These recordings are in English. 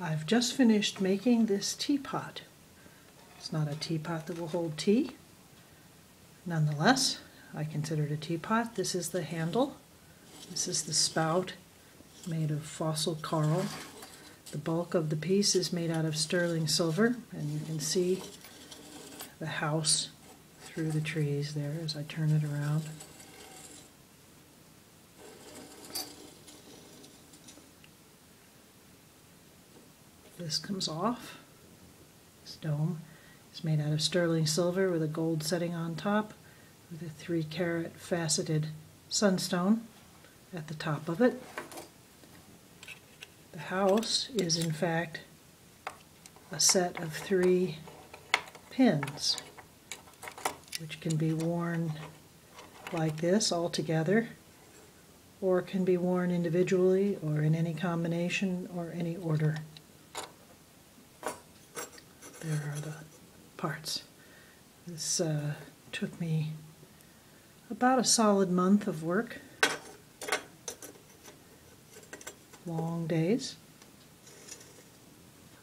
I've just finished making this teapot. It's not a teapot that will hold tea. Nonetheless, I consider it a teapot. This is the handle. This is the spout made of fossil coral. The bulk of the piece is made out of sterling silver, and you can see the house through the trees there as I turn it around. This comes off. This dome is made out of sterling silver with a gold setting on top, with a three carat faceted sunstone at the top of it. The house is in fact a set of three pins, which can be worn like this all together, or can be worn individually or in any combination or any order. There are the parts. This uh, took me about a solid month of work. Long days.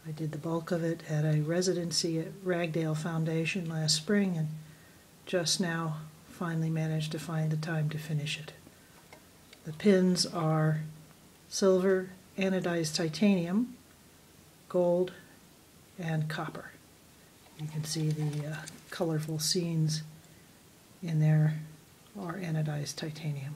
I did the bulk of it at a residency at Ragdale Foundation last spring and just now finally managed to find the time to finish it. The pins are silver, anodized titanium, gold, and copper. You can see the uh, colorful scenes in there are anodized titanium.